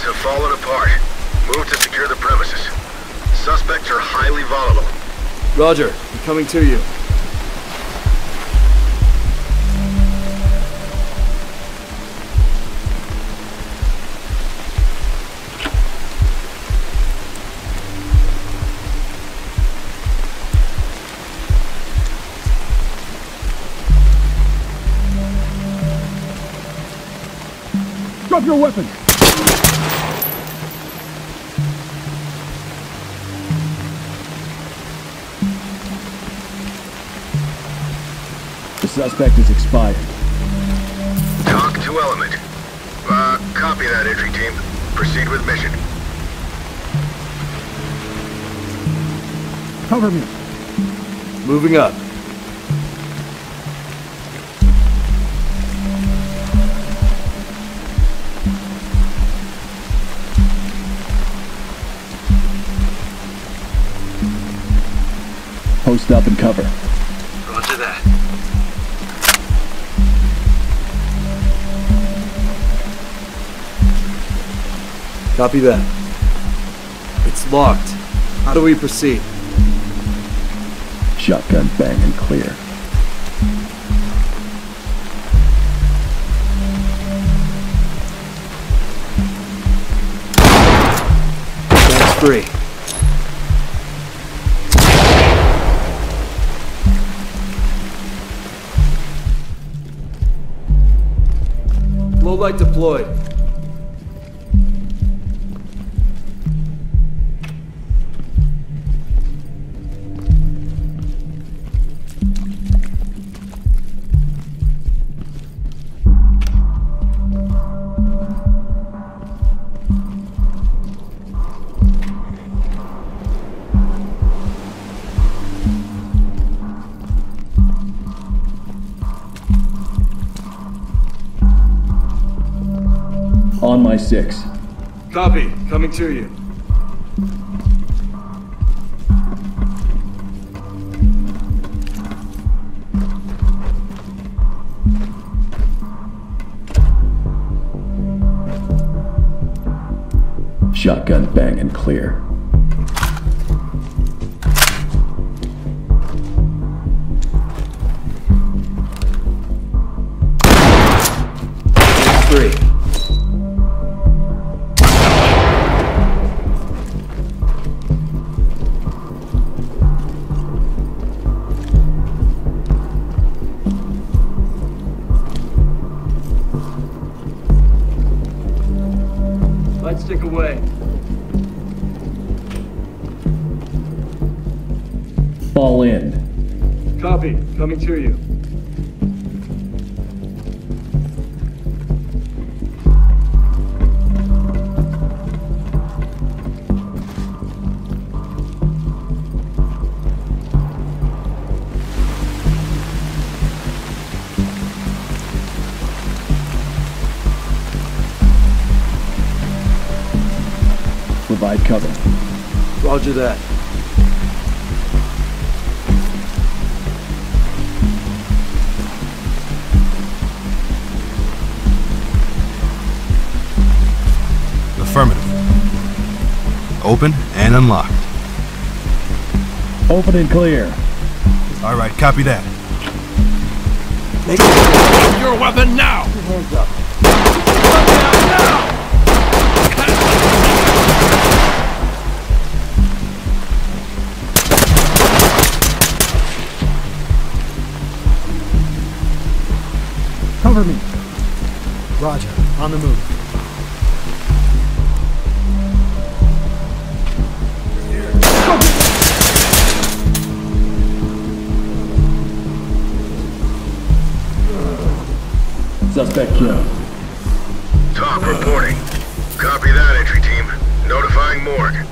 Comms have fallen apart. Move to secure the premises. Suspects are highly volatile. Roger, I'm coming to you. Drop your weapon! Suspect is expired. TOC to element. Uh, copy that, entry team. Proceed with mission. Cover me. Moving up. Post up and cover. Roger that. Copy that. It's locked. How do we proceed? Shotgun bang and clear. That's free. Low light deployed. My six. Copy. Coming to you. Shotgun bang and clear. Stick away. Fall in. Copy. Coming to you. Provide cover. Roger that. Affirmative. Open and unlocked. Open and clear. All right, copy that. Your weapon now! Hands up. Cover me. Roger, on the move. Suspect killed. TOC reporting. Copy that, entry team. Notifying morgue.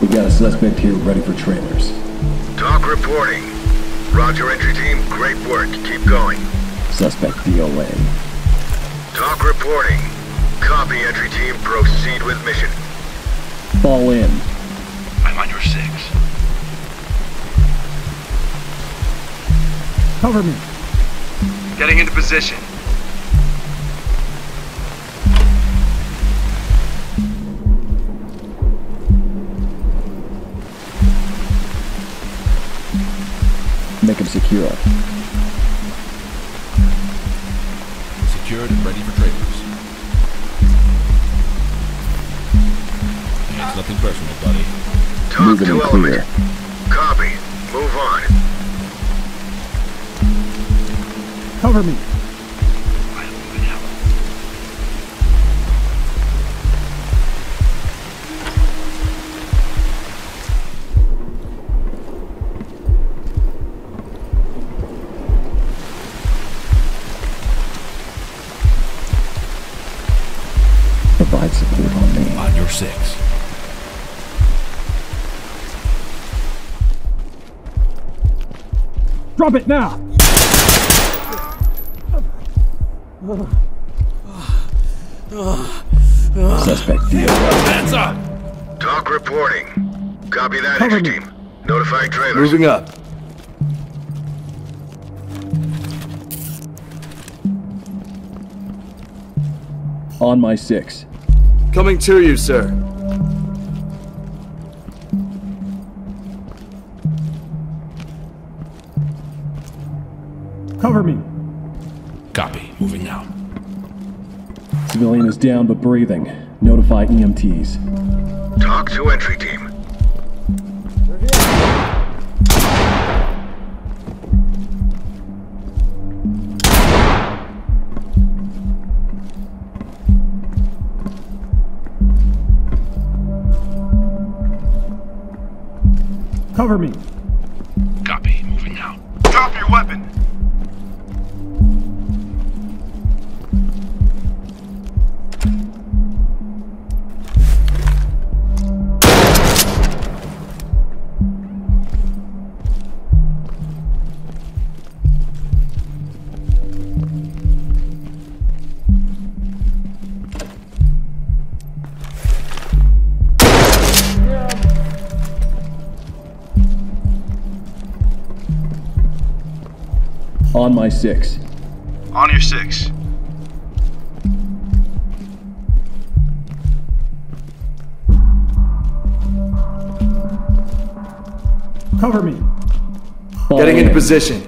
We got a suspect here ready for trailers. TOC reporting. Roger, entry team. Great work. Keep going. Suspect DOA. TOC reporting. Copy, entry team. Proceed with mission. Fall in. I'm on your six. Cover me. Getting into position. Make him secure. Secured and ready for trailers. It's nothing personal, buddy. TOC Moving to and element. clear. Copy. Move on. Cover me. Drop it now! Suspect DOA. Hands up! TOC reporting. Copy that, Cover team. Notifying trailers. Moving up. On my six. Coming to you, sir. Cover me! Copy. Moving now. Civilian is down but breathing. Notify EMTs. TOC to entry team. Cover me! Copy. Moving out. Drop your weapon! On my six. On your six. Cover me! Fall Getting into in. position.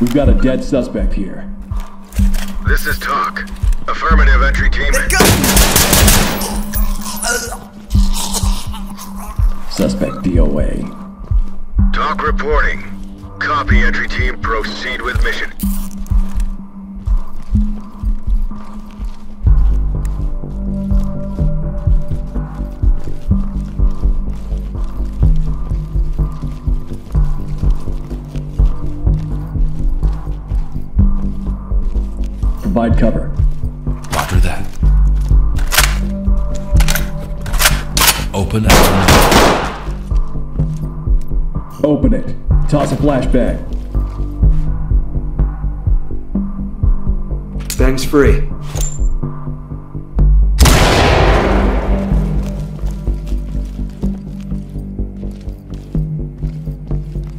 We've got a dead suspect here. This is TOC. Affirmative, entry team. Suspect DOA. TOC reporting. Copy, entry team. Proceed with mission. Provide cover. Roger that. Open up. Open it. Toss a flashbang. Bang's free.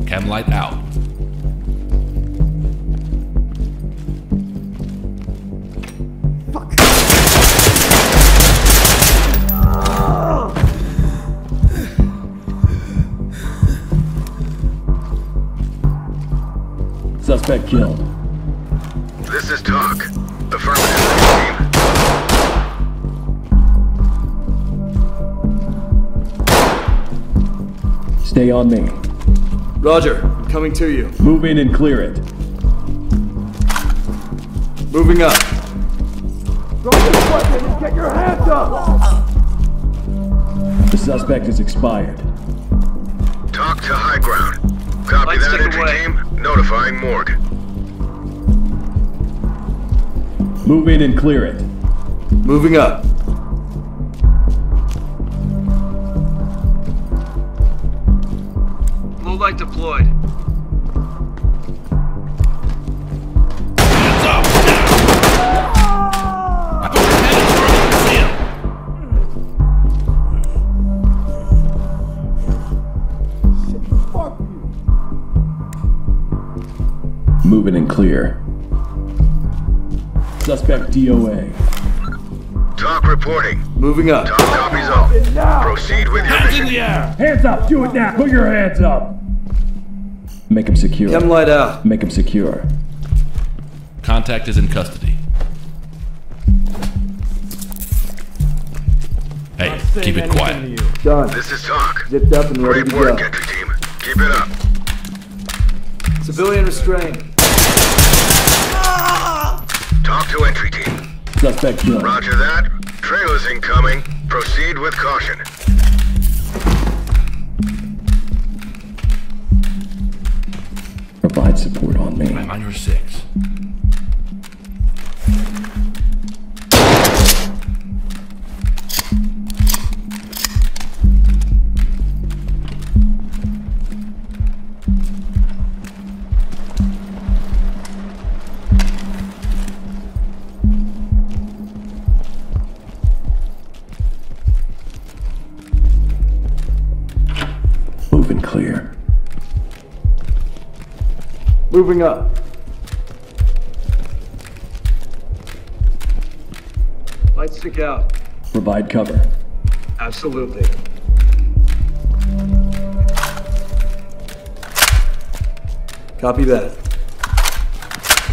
Chem light out. Stay on me. Roger. I'm Coming to you. Move in and clear it. Moving up. Throw this weapon and get your hands up! The suspect is expired. TOC to high ground. Copy Lights that, entry away. team. Notifying morgue. Move in and clear it. Moving up. 'Em. Move in and clear. Suspect DOA. TOC reporting. Moving up. TOC copies all. Proceed with your Hands in the air! Hands up! Do it now! Put your hands up! Make him secure. Chem light out. Make him secure. Contact is in custody. Hey, keep it quiet. Done. This is TOC. Zipped up and ready Great to work, go. entry team. Keep it up. Civilian restraint. TOC to entry team. Suspect killed. Roger that. Trailers incoming. Proceed with caution. Support on me. I'm on your six. Moving up. Lights stick out. Provide cover. Absolutely. Copy that.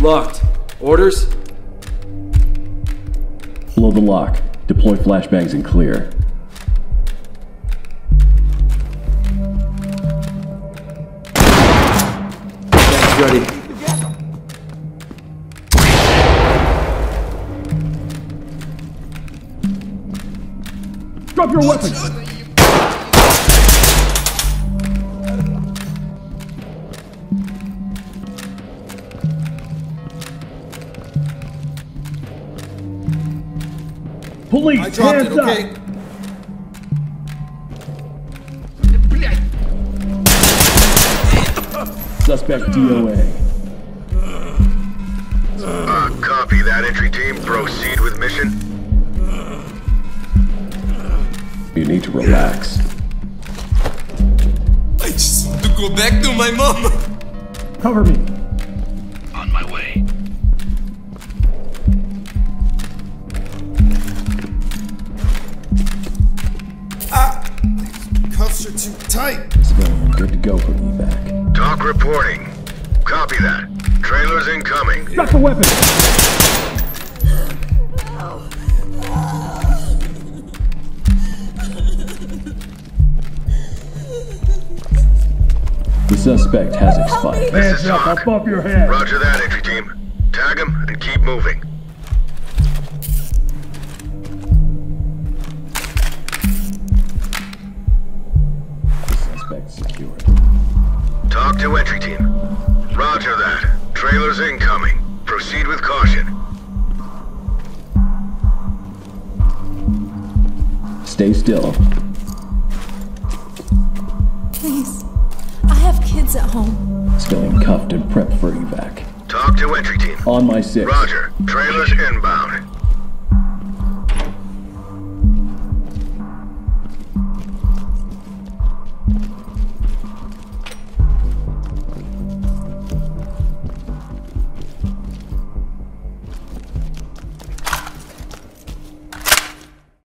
Locked. Orders? Blow the lock. Deploy flashbangs and clear. Tanks ready. Drop your weapon! Police, I dropped hands it, okay? up! Suspect DOA. Uh, copy that, entry team. Proceed with mission. You need to relax. I just want to go back to my mom. Cover me! On my way. Ah, cuffs are too tight. Civilian, good to go for evac. TOC reporting. Copy that. Trailers incoming. Drop the weapon! The suspect has expired. This Hands is up TOC. above your head! Roger that, entry team. Tag him and keep moving. Roger that. Trailers incoming. Proceed with caution. Stay still. Please. I have kids at home. Civilian cuffed and prepped for evac. TOC to entry team. On my six. Roger. Trailers inbound.